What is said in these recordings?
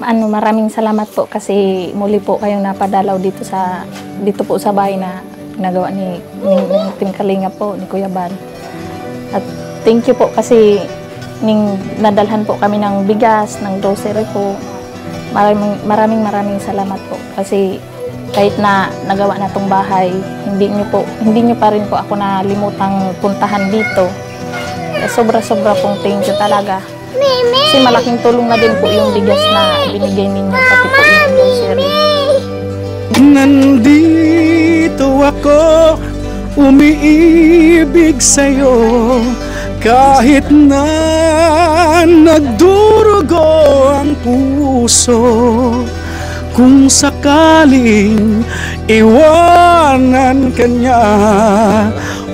ano, maraming salamat po kasi muli po kayong napadalaw dito sa dito po sa bahay na nagawa ni, ni, ni Team Kalinga po, ni Kuya Ban. At thank you po kasi ning nadalhan po kami ng bigas, ng grocery po. Maraming maraming maraming salamat po kasi kahit na nagawa na tong bahay, hindi niyo po hindi niyo pa rin po ako nalimutang puntahan dito. Sobra-sobra pong thank you talaga. Kasi malaking tulong na din po yung bigas na binigay ninyo pati po yung grocery. Nandito ako umiibig sa'yo. Kahit na nagdurugo ang puso kung sakaling iwanan ka niya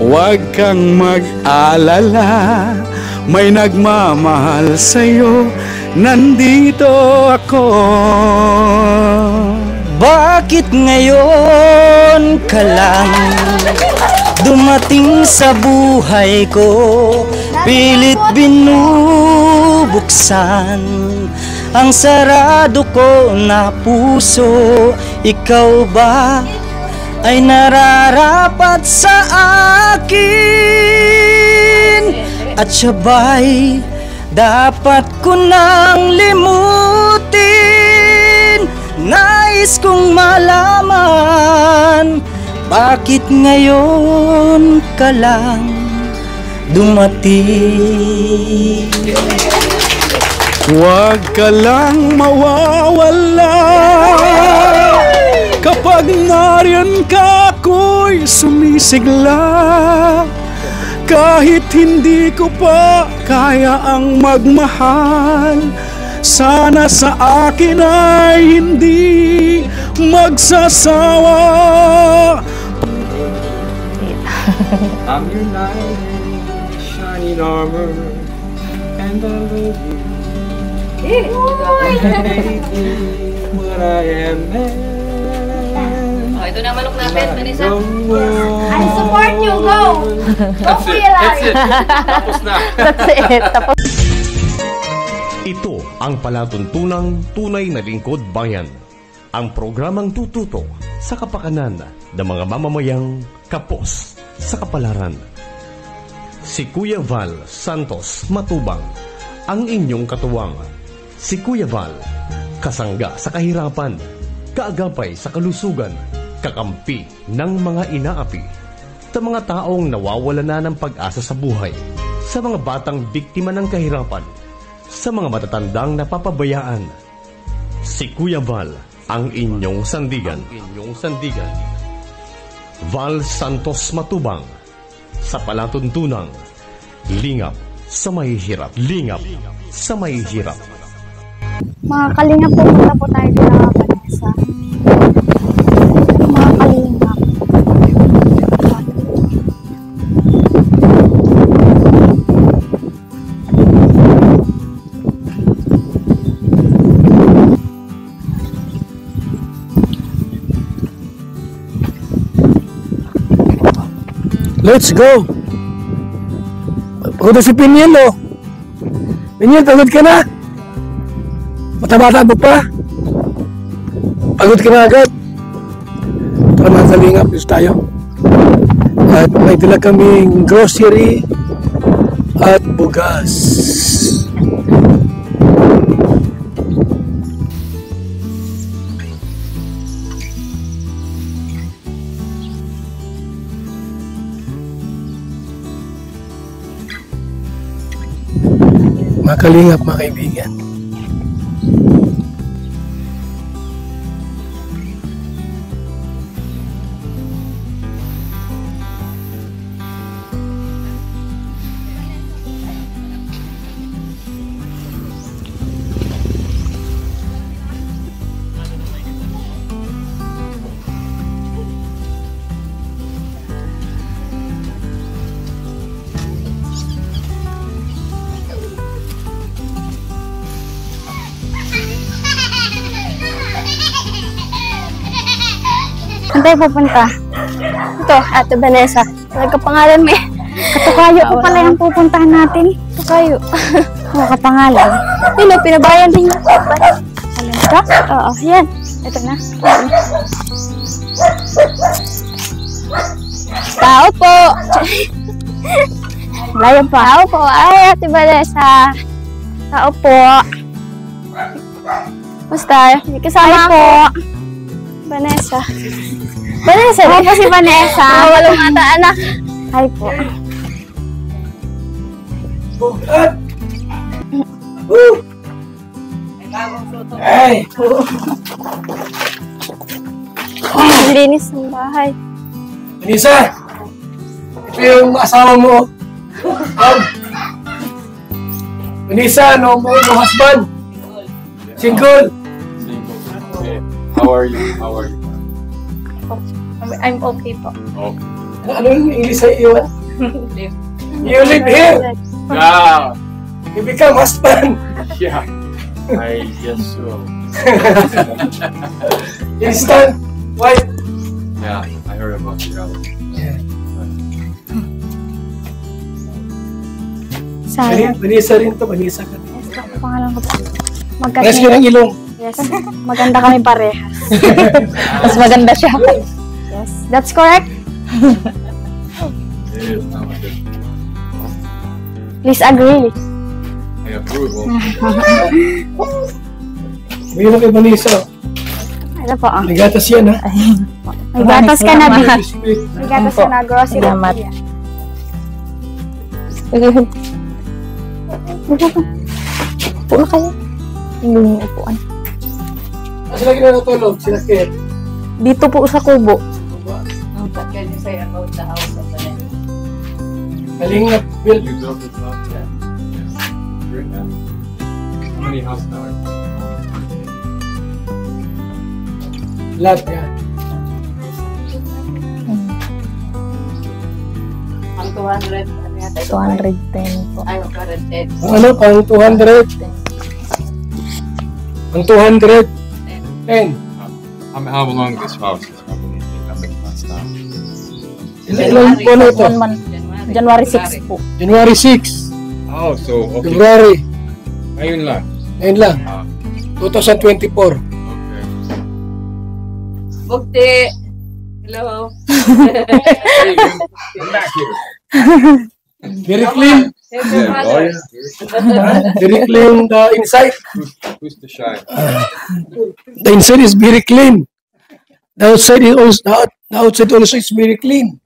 huwag kang mag-alala may nagmamahal sa'yo nandito ako. Bakit ngayon ka lang dumating sa buhay ko? Pilit binubuksan ang sarado ko na puso. Ikaw ba ay nararapat sa akin At siya ba'y dapat ko nang limutin? Nais kong malaman Bakit ngayon ka lang dumating? Huwag ka lang mawawala. Kapag nariyan ka ako'y sumisigla Kahit hindi ko pa kaya ang magmahal Sana sa akin ay hindi magsasawa I'm your knight in shining armor, and I love you. Anything what I am man. Ito na manok natin, Vanessa. I support you, go! Go, Kuya Larry! Tapos na. That's it. Tapos Ito ang palatuntunang tunay na lingkod bayan. Ang programang tututo sa kapakanan ng mga mamamayang kapos sa kapalaran. Si Kuya Val Santos Matubang, ang inyong katuwang. Si Kuya Val, kasangga sa kahirapan, kaagapay sa kalusugan, kakampi ng mga inaapi, sa mga taong nawawala na ng pag-asa sa buhay, sa mga batang biktima ng kahirapan, sa mga matatandang napapabayaan. Si Kuya Val, ang inyong sandigan. inyong sandigan. Val Santos Matubang, sa palatuntunang lingap sa mahihirap. Lingap sa mahihirap. Mga kalinga pupunta po tayo kila Vanessa. Let's go! Pagod si Piniel, oh. Piniel, pagod ka na? Matabata mo pa? Pagod ka na agad? Tara mga kalingap, please tayo. At may dala kaming grocery at bugas. Mga kalingap, mga kaibigan. Tayo pupunta? Ito, Ate Vanessa. Nagkapangalan mo eh. Katukayo po pala yung pupuntahan natin. Katukayo. Mga kapangalan. Yun o, pinabayan din niya. Ito? Oo, yan. Ito na. Tao po. Layo pa. Tao po. Ay, Ate Vanessa. Tao po. May kasama po. Vanessa. Vanessa. Ako po si Vanessa. Walang ata anak. Hi po. Bugat! Woo! Hey! Ang linis ng bahay. Anissa! Ito yung asawa mo. Um, Anissa, no mo yung husband. Single. Okay. How are you? How are you? I'm okay po. Okay. Ano, ano yung English sa iyo? You live here. Yeah. You become husband. Yeah. I guess so. Instant wife. Yeah. I heard about the reality. Yeah. Sayang. Vanessa rin to. Vanessa ka rin. Yes, po. Pangalan ko po. Pares ka Magkasya. ng ilong. Yes. Maganda kami parehas. Mas maganda siya. Yes. That's correct. Please agree. I approve. May kay Vanessa. Ito po. ah. Nagatas yan ha. May gatas ka na. Bi. May gatas ka na. Grocery. Salamat. Na kayo. Hindi niyo upuan. Kasi lagi na natulog. Sila Kate. Dito po sa kubo. Kalingap. Bill. You built this up? Yeah. Great man. How many house now? Lahat yan. Ang 200, ano yata ito? 210 po. Ay, 210. Ang ano, pang 200. Ang 200. 10. How, how long this house is probably nothing last time? Ilan ilan po na ito? One month. January 6 po. January 6. Oh, so okay. February. Ngayon lang. Ngayon lang. Ah, 2024. okay. Bukti! Hello! Come back here. Very clean. Here's your Yeah, oh. Very clean the inside. Who's, the shy? The inside is very clean. The outside is also, the the outside also is very clean.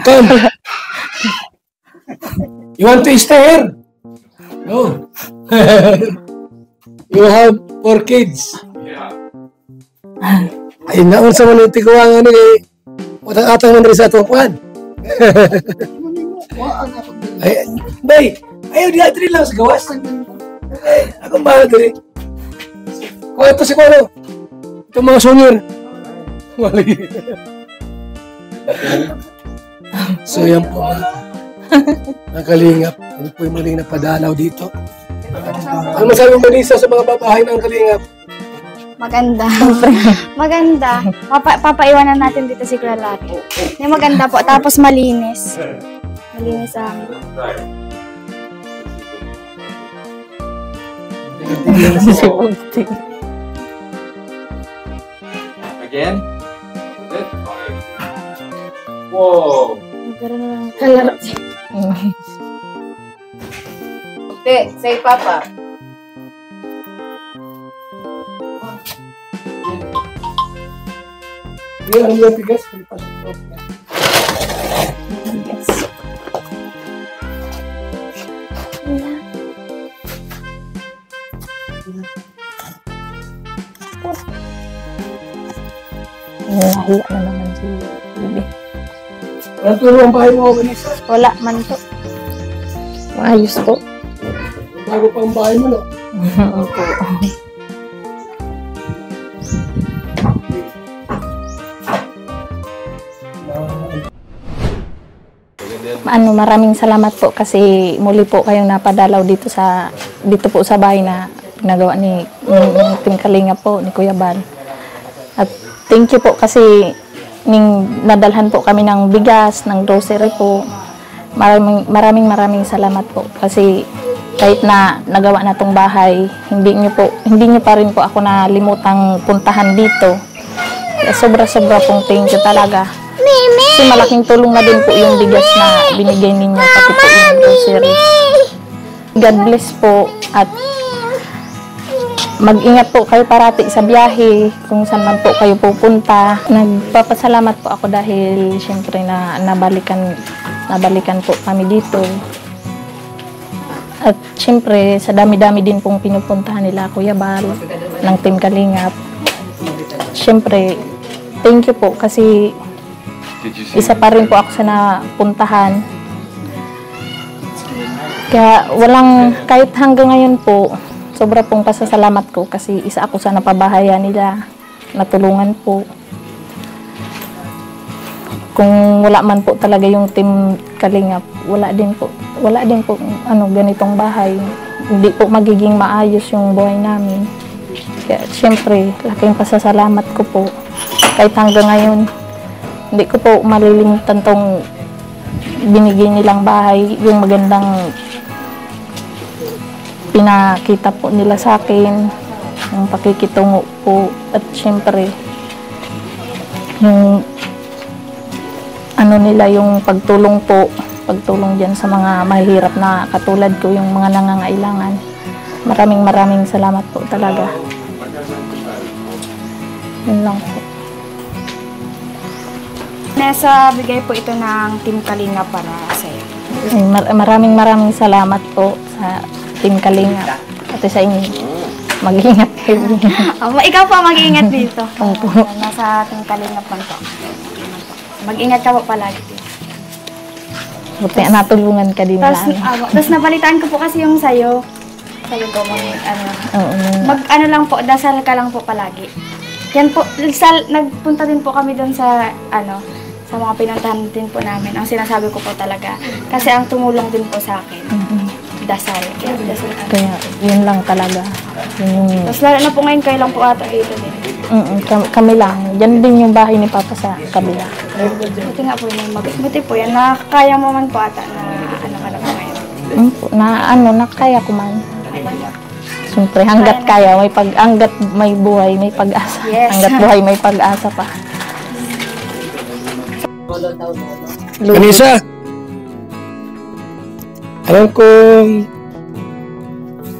Come. You want to stay here? No. you have four kids. Yeah. Ay, naon sa mga tiguangan ni Watang atang man rin sa atong kwan. Ay, bay, ayaw di atri lang sa gawas. Ay, ako mahal diri. Kung ito si Kuano, itong mga senior. Mali. so yan po. Nakalingap. Ano po yung maling napadalaw dito? Ano masabi mo Manisa sa mga babahay ng kalingap? Maganda. maganda. Papa, papaiwanan natin dito si Kuya Lati. Yung maganda po. Tapos malinis. Malinis sa amin. Again? It? Okay. Whoa. Magkaroon na lang. Kalaro. Bukti! Say Papa! Yan ang yung bigas. Yes. Nahiya na naman si Bibi. Ang tulong ang bahay mo, Manisa. Wala man to. Maayos po. Bago pa ang bahay mo, no? Opo. ano, maraming salamat po kasi muli po kayong napadalaw dito sa dito po sa bahay na nagawa ni ni Team Kalinga po ni Kuya Ban. At thank you po kasi ning nadalhan po kami ng bigas, ng grocery po. Maraming maraming maraming salamat po kasi kahit na nagawa na tong bahay, hindi niyo po hindi niyo pa rin po ako nalimutang puntahan dito. Kaya sobra-sobra pong thank you talaga. Kasi malaking tulong na din po yung bigas na binigay ninyo pati po yung grocery. God bless po at mag-ingat po kayo parati sa biyahe kung saan man po kayo pupunta. Nagpapasalamat po ako dahil syempre na nabalikan nabalikan po kami dito. At syempre sa dami-dami din pong pinupuntahan nila Kuya Bal ng Team Kalingap. Syempre thank you po kasi isa pa rin po ako sa napuntahan. Kaya walang, kahit hanggang ngayon po, sobra pong pasasalamat ko kasi isa ako sa napabahaya nila. Natulungan po. Kung wala man po talaga yung team Kalingap, wala din po, wala din po ano, ganitong bahay. Hindi po magiging maayos yung buhay namin. Kaya syempre, laking pasasalamat ko po. Kahit hanggang ngayon, hindi ko po malilimutan tong binigay nilang bahay, yung magandang pinakita po nila sa akin, yung pakikitungo po, at syempre, yung ano nila, yung pagtulong po, pagtulong dyan sa mga mahirap na katulad ko, yung mga nangangailangan. Maraming maraming salamat po talaga. Yun lang po. Nasa bigay po ito ng Team Kalinga para sa iyo. Ay, mar- maraming maraming salamat po sa Team Kalinga. Pati sa inyo. Mag-ingat kayo. Oh, ikaw po mag-iingat dito. Opo. Nasa Team Kalinga po to. Mag-ingat ka po palagi dito. Buti natulungan ka din Tapos, lang. ah, tapos nabalitaan ko po kasi yung sayo. Sabi ko, mag, ano, Oo, mag, ano lang po, dasal ka lang po palagi. Yan po, sal, nagpunta din po kami doon sa, ano, sa mga pinuntahan din po namin. Ang sinasabi ko po talaga. Kasi ang tumulong din po sa akin, dasal. Kaya dasal ka. Kaya yun lang talaga. Yun yung, Tapos lalo na po ngayon, kayo lang po ata dito din. mm, kami, kami lang. Diyan din yung bahay ni Papa sa kabila. Buti nga po yun, mag, buti po yan, nakakaya mo man po ata na ano ka na po ngayon. Mm, na ano, nakaya ko man. Siyempre, hanggat kaya, may pag, hanggat may buhay, may pag-asa. Yes. Hanggat buhay, may pag-asa pa. Lord, Anissa, alam kong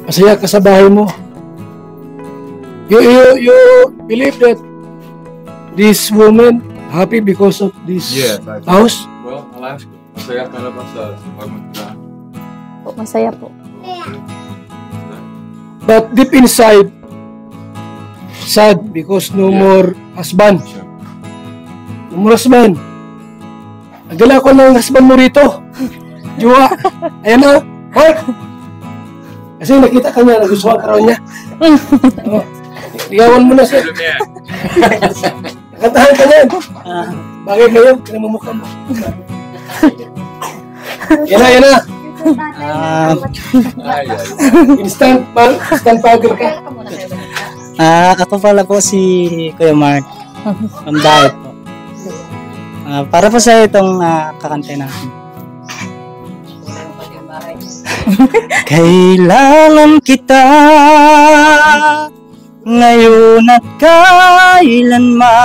masaya ka sa bahay mo. You, you, you believe that this woman happy because of this Yes, I do. house? Well, I'll ask you. Masaya ka na ba sa pagmunta? po, masaya po. But deep inside, sad because no Yeah. more husband. Sure. No more husband. Nagdala ko ng husband mo rito. Juwa. Ayan na. Mark. Kasi nakita ka niya, nagustuhan ka raw niya. oh. Ligawan mo na siya. Kantahan ka niyan. Bagay kayo, kinamumukha mo. yan na, yan na. Ah, ay. Instant, man, instant powder ka. ah, ako pala po si Kuya Mark. From Diet po. Ah, para po sa itong uh, kakante natin. Kailangan kita ngayon at kailanman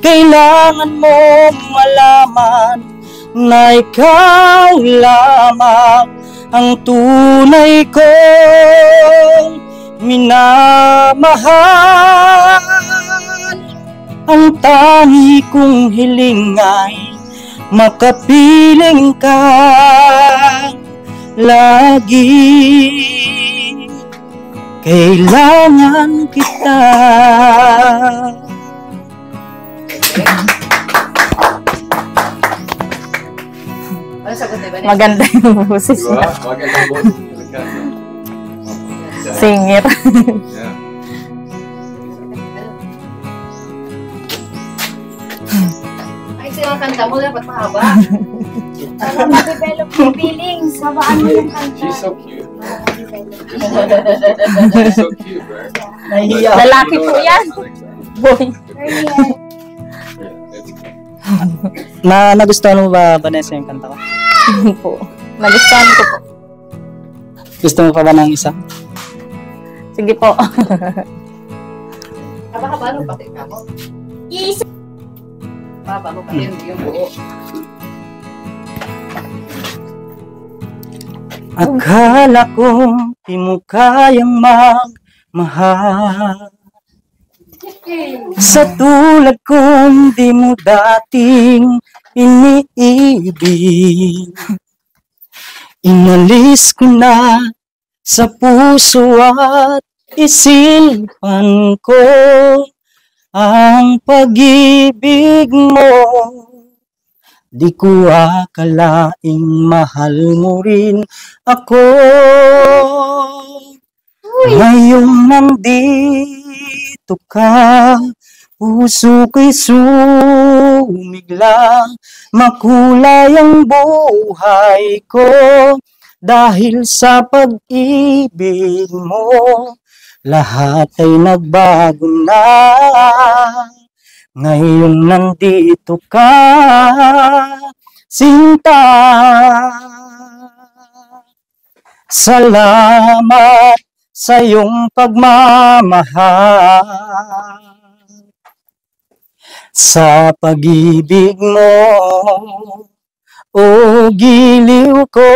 Kailangan mo malaman na ikaw lamang ang tunay kong minamahal. Ang tangi kong hiling ay makapiling ka lagi. Kailangan kita. Ano sagot ba? Maganda yung boses Di ba? niya. Magandang boses. Maganda. Singit. Yeah. Kanta mo? Dapat mahaba. Para ma-develop yung feelings, habaan mo yung kanta. She's so cute. She's so cute, right? Nahiya. Lalaki po yan. Boy. Na nagustuhan mo ba Vanessa yung kanta ko? po. Nagustuhan ko po. Gusto mo pa ba ng isa? Sige po. Haba-haba ano pati ka mo? Isa! Haba mo yung buo. Akala ko di mo kayang magmahal. Sa tulad kong di mo dating iniibig. Inalis ko na sa puso at isipan ko Ang pag-ibig mo Di ko akalaing mahal mo rin ako. Ngayong nandito ka, puso ko'y sumigla. Makulay ang buhay ko dahil sa pag-ibig mo. Lahat ay nagbago na. Ngayon nandito ka, Sinta. Salamat sa iyong pagmamahal. Sa pag-ibig mo, o giliw ko.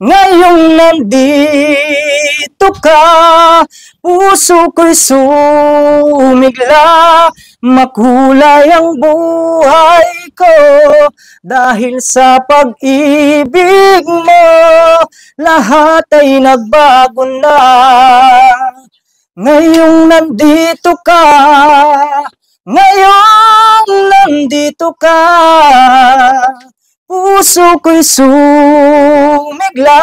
Ngayong nandito ka, puso ko'y sumigla, makulay ang buhay ko, dahil sa pag-ibig mo, lahat ay nagbago na. Ngayong nandito ka, ngayong nandito ka, puso ko'y sumigla,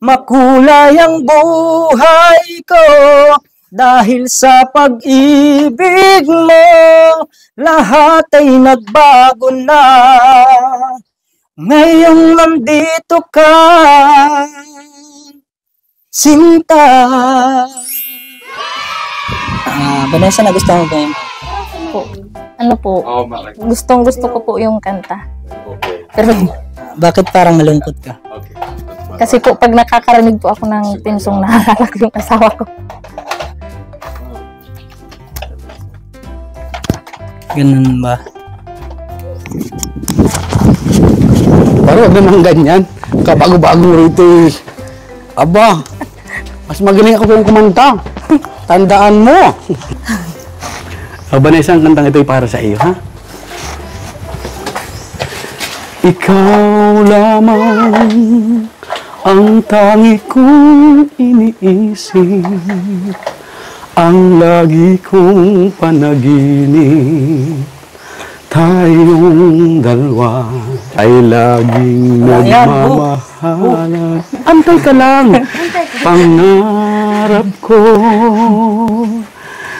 makulay ang buhay ko, dahil sa pag-ibig mo, lahat ay nagbago na. Ngayong nandito ka, Sinta. Ah, Vanessa, nagustuhan mo ba yun? po. Ano po, Oh, gustong gusto ko po yung kanta. Okay. Pero Bakit parang malungkot ka? Okay. Kasi po pag nakakarinig po ako ng timsong naalala ko yung asawa ko. Ganun ba? Pero wag naman ganyan. Kabago-bago rito eh. Aba, mas magaling ako kung kumanta. Tandaan mo. Aba na isang kantang ito ay para sa iyo, ha? Ikaw lamang ang tangi kong iniisip ang lagi kong panaginip tayong dalawa ay laging nagmamahalan. Antay ka lang! Pangarap ko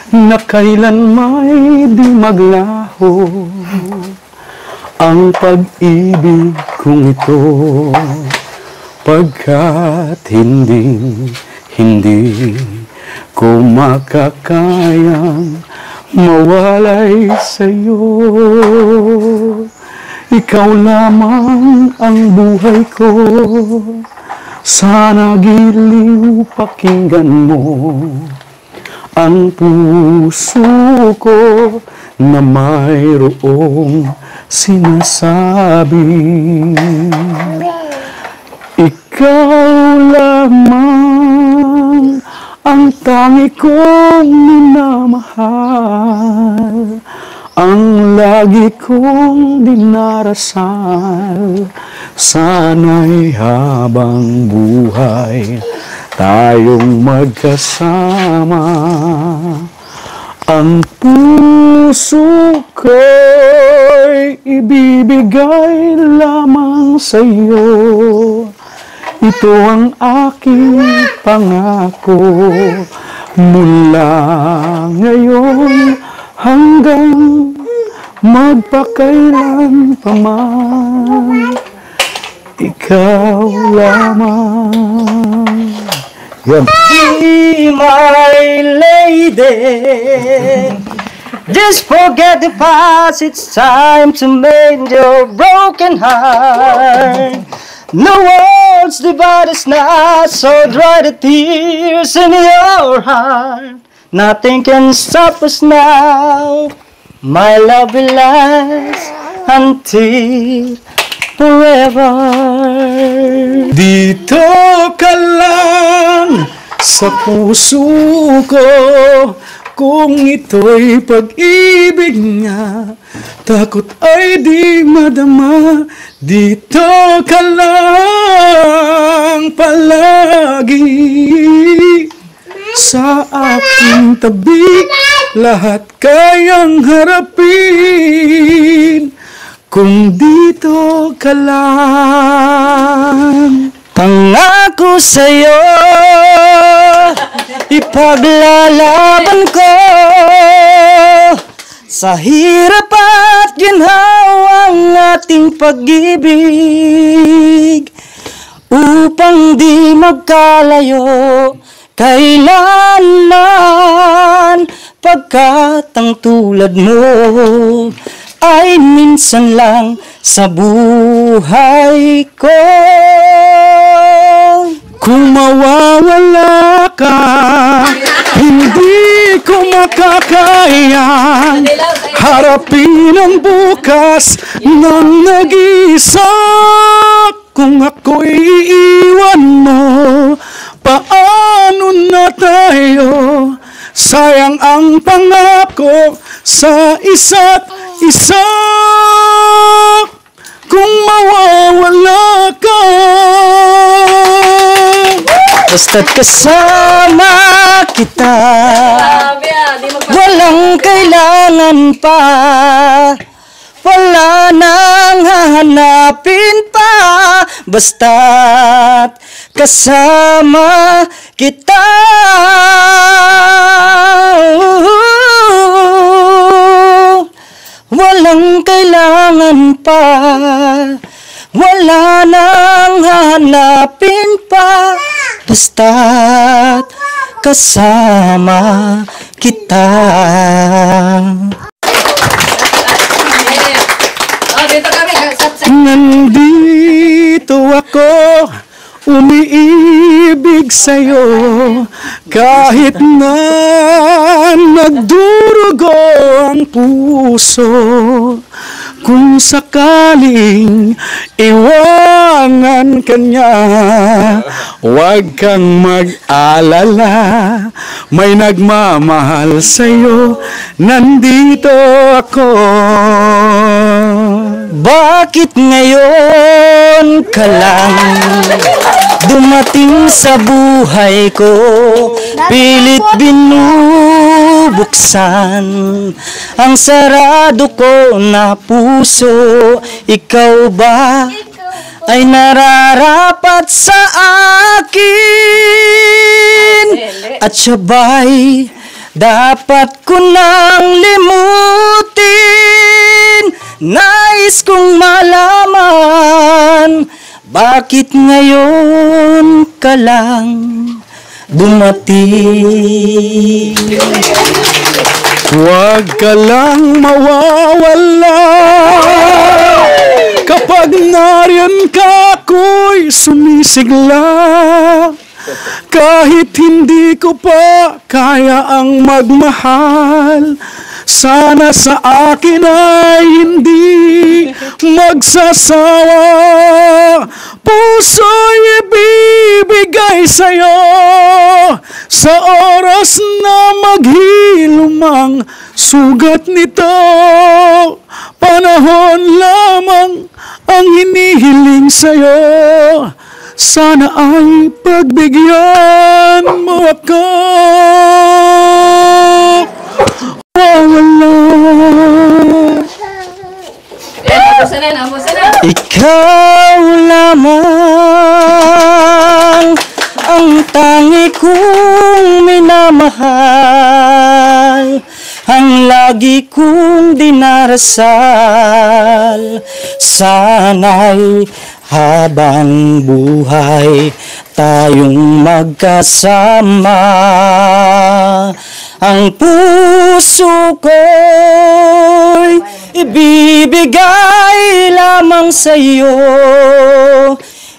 na kailan may di maglaho ang pag-ibig kong ito pagkat hindi hindi ko makakayang mawalay sa'yo. Ikaw lamang ang buhay ko. Sana giliw pakinggan mo ang puso ko na mayroong sinasabi. Ikaw lamang ang tangi kong minamahal, ang lagi kong dinarasal. Sana'y habang buhay tayong magkasama. Ang puso ko'y ibibigay lamang sa iyo. Ito ang aking pangako mula ngayon hanggang magpakailan pa man. Ikaw lamang. Be my lady Just forget the past, it's time to mend your broken heart. No words divide us now, so dry the tears in your heart. Nothing can stop us now. My love will last until forever. Dito ka lang sa puso ko Kung ito'y pag-ibig niya. Takot ay di madama Dito ka lang palagi. Sa aking tabi Lahat kayang harapin Kung dito ka lang Pangako sa'yo Ipaglalaban ko. Sa hirap at ginhawa ating pag-ibig Upang di magkalayo Kailanman Pagkat ang tulad mo Ay minsan lang sa buhay ko. Kung mawawala ka, hindi ko makakaya. Harapin ang bukas ng nag-isa. Kung ako'y iiwan mo, paano na tayo? Sayang ang pangako sa isa't isa Kung mawawala ka Basta't kasama kita. Walang kailangan pa. Wala nang hahanapin pa. Basta't kasama kita Walang kailangan pa. Wala nang hahanapin pa. Basta't kasama kita. Oh, Nandito ako umiibig sa'yo kahit na nagdurugo ang puso kung sakaling iwanan ka niya huwag kang mag-alala. May nagmamahal sa'yo nandito ako Bakit ngayon ka lang Dumating sa buhay ko? Pilit binubuksan Ang sarado ko na puso. Ikaw ba ay nararapat sa akin? At siya ba'y dapat ko nang limutin Nais kong malaman Bakit ngayon ka lang dumating. Huwag ka lang mawawala. Kapag nariyan ka ako'y sumisigla. Kahit hindi ko pa kaya ang magmahal Sana sa akin ay hindi magsasawa. Puso'y ibibigay sa'yo Sa oras na maghilumang sugat nito. Panahon lamang ang hinihiling sa'yo. Sana ay pagbigyan mo ako Ikaw lamang ang tangi kong minamahal Ang lagi kong dinarasal. Sana'y habang buhay tayong magkasama Ang puso ko'y ibibigay lamang sa iyo.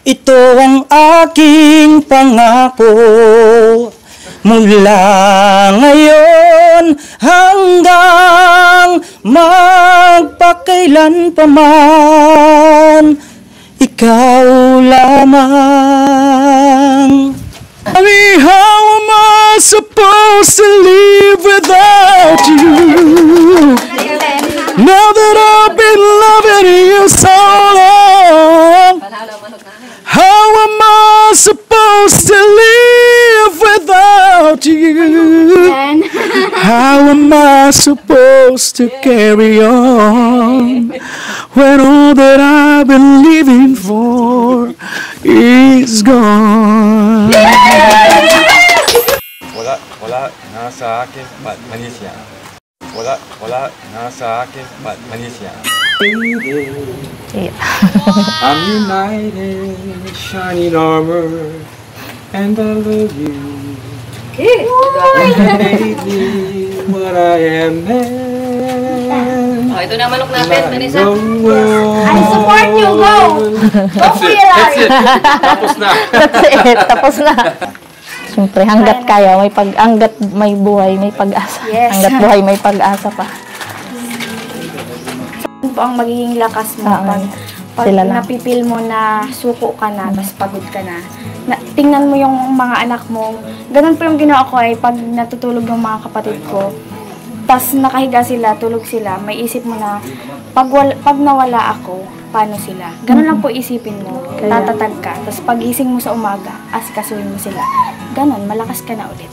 Ito ang aking pangako. Mula ngayon hanggang magpakailan pa man, ikaw lamang. Am I supposed to live without you? Now that I've been loving you so long, how am I supposed to live without you? How am I supposed to carry on when all that I've been living for is gone? Wala, wala, nasa akin, Ma- Malaysia. Wala, wala, nasa akin, Ma- Malaysia. Yeah. I'm united, shining armor, and I love you. What I am. Oh, ito na manok natin, Vanessa. I support you, go! Go for your life! Tapos na. That's it. Tapos na. Siyempre, hanggat kaya, may pag hanggat may buhay, may pag-asa. Yes. Hanggat buhay, may pag-asa pa. Po ang magiging lakas mo Oo. pag, pag Sila lang. napipil mo na suko ka na, tapos pagod ka na. na. Tingnan mo yung mga anak mo. Ganun po yung ginawa ko ay pag natutulog yung mga kapatid ko. Tapos nakahiga sila, tulog sila, may isip mo na pag, wal, pag nawala ako, paano sila? Ganun lang po isipin mo. Kaya- Tatatag ka. Tapos pagising mo sa umaga, asikasuhin mo sila. Ganun, malakas ka na ulit.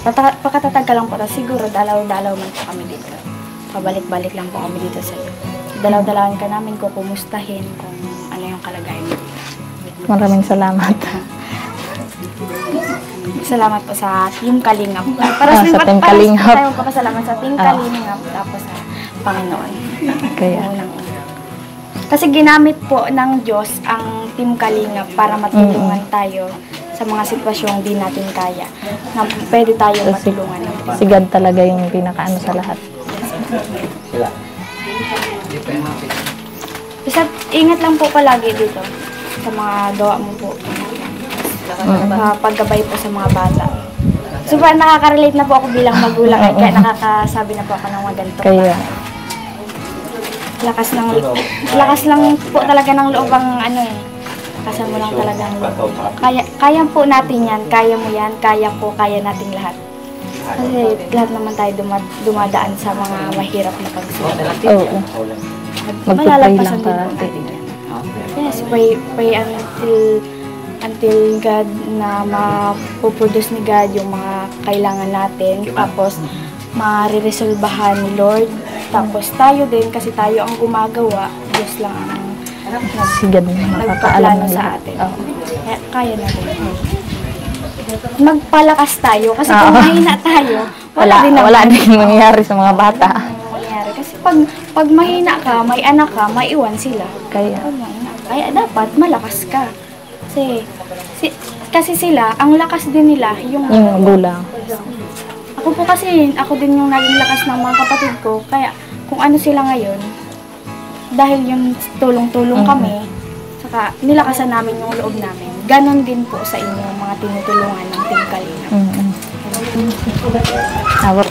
Pata- Pagkatatag ka lang po, tapos siguro dalaw-dalaw man po kami dito. Pabalik-balik lang po kami dito sa Dalaw-dalawan ka namin ko kumustahin kung ano yung kalagayan mo. Maraming salamat. Salamat po sa Team Kalingap. Para Ah, sa Team Kalingap. Tayo papasalamat sa Team Ah. Kalingap tapos sa Panginoon. Kaya, Unang-una. Kasi ginamit po ng Diyos ang Team Kalingap para matulungan tayo sa mga sitwasyong di natin kaya. Na pwede tayo Kasi- matulungan. si God talaga yung pinakaano sa lahat. Basta ingat lang po palagi dito sa mga gawa mo po. Sa paggabay po sa mga bata. So, nakaka-relate na po ako bilang magulang eh, kaya nakakasabi na po ako ng mga ganito. Kaya, Lakas ng lakas lang po talaga ng loob ang ano eh. Lakasan mo lang talaga ang loob. Kaya, kaya po natin yan. Kaya mo yan. Kaya ko. Kaya nating lahat. Kasi lahat naman tayo duma- dumadaan sa mga mahirap na pagsubok. oo. Magpipray Malalagpasan lang din po natin yan. Yes, pray, pray until until God na mapuproduce ni God yung mga kailangan natin. Tapos, mariresolbahan ni Lord. Tapos tayo din, kasi tayo ang gumagawa, Diyos lang ang Si God na makakaalam ng sa atin. Oo. Kaya, kaya natin. Magpalakas tayo, kasi kung mahina tayo, wala, Wala, din naman. wala din mangyayari sa mga bata. mangyayari. Kasi pag, pag mahina ka, may anak ka, may iwan sila. Kaya, Kaya dapat malakas ka. Kasi, si, kasi sila, ang lakas din nila, yung, yung magulang. Ako po kasi, ako din yung naging lakas ng mga kapatid ko. Kaya, kung ano sila ngayon, dahil yung tulong-tulong Mhm. kami, saka nilakasan namin yung loob namin. Ganon din po sa inyo, mga tinutulungan ng Team Kalina. Mm-mm. Awat.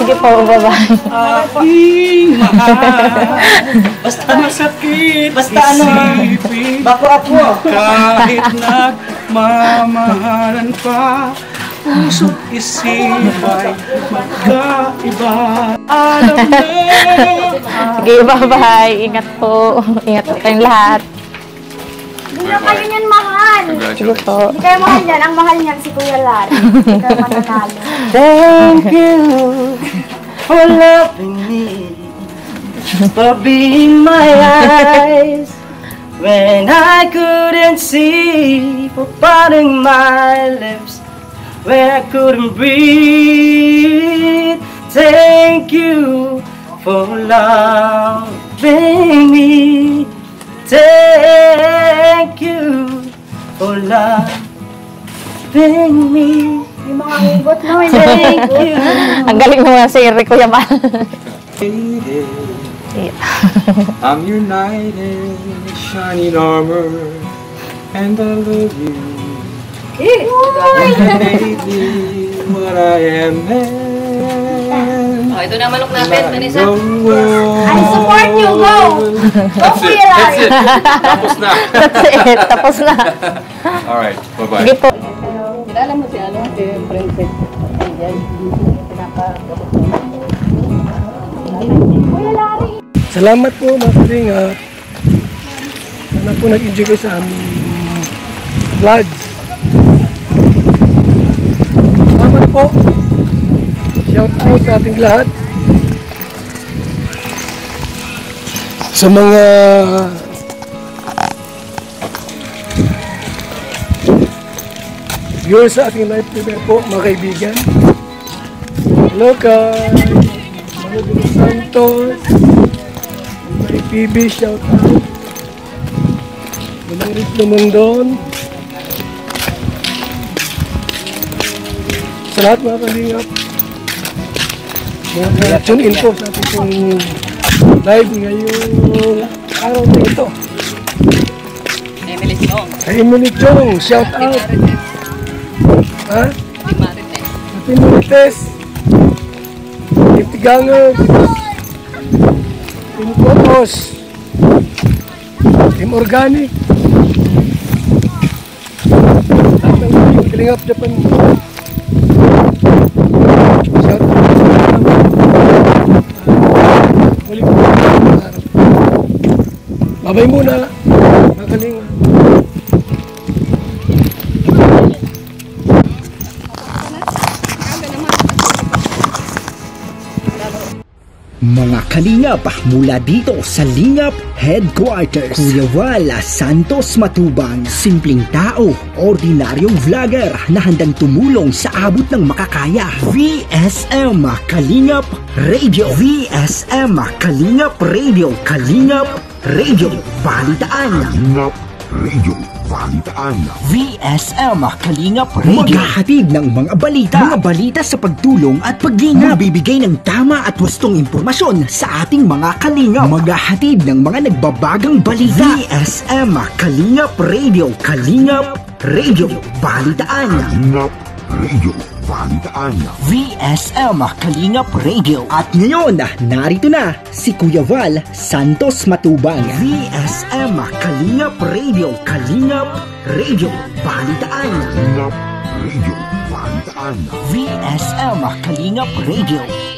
Sige po, bye-bye. Basta masakit, basta ano, bako ako. Kahit nagmamahalan pa, puso't isip ay magkaiba. Alam mo, Sige, bye-bye. Ingat po. Ingat po kayong lahat. Hindi na kayo niyan mahal! Sige po. Hindi kayo mahal niyan. Ang mahal niyan si Kuya Lar. Hindi kayo mananalo. Thank you for loving me, for being my eyes when I couldn't see, for parting my lips when I couldn't breathe. Thank you for loving me. Thank you for loving me. Yung mga hugot no, hindi rin. Ang galing mo nga si Kuya Bal. Yeah. I'm your knight in shining armor, and I love you. Lately, what I am. Oh, ito na manok natin, Vanessa. I support you, go! Go Kuya Rai! Tapos na. That's it. Tapos na. Alright, bye-bye. Sige po. Kilala mo si ano, si Princess. Ayan, pinapagabot mo. Salamat po mga kalingap. Sana po nag-enjoy kayo sa aming vlog. Salamat po. Shout out sa ating lahat. Sa mga viewers sa ating live premiere po, mga kaibigan. Hello kay Manolo Santos. Kay PB, shout out. Walang rin lumundon. Sa lahat mga kalingap. Mga tune in po sa ating pong live ngayong araw na ito. Emily Song. Kay Emily Chong, shout out. Ha? Si Marites. Team Marites. Team Tigangog. Team Kotos. Team Organic. Lahat ng team Kalingap Japan. Shout out. Muli po. Babay muna. Mga Kalingap. Mga kalingap mula dito sa Lingap Headquarters Kuya Wala Santos Matubang Simpleng tao, ordinaryong vlogger na handang tumulong sa abot ng makakaya VSM Kalingap Radio VSM Kalingap Radio Kalingap Radio Balitaan. Kalingap Radio Balitaan. VSM Kalingap Radio. Maghahatid ng mga balita. Mga balita sa pagtulong at paglinga Magbibigay ng tama at wastong impormasyon sa ating mga kalingap. Maghahatid ng mga nagbabagang balita. VSM Kalingap Radio. Kalingap Radio Balitaan. Kalingap Radio Balitaan. VSM Kalingap Radio. At ngayon, narito na si Kuya Val Santos Matubang. VSM Kalingap Radio. Kalingap Radio. Balitaan Kalingap Radio. Balitaan. VSM Kalingap Radio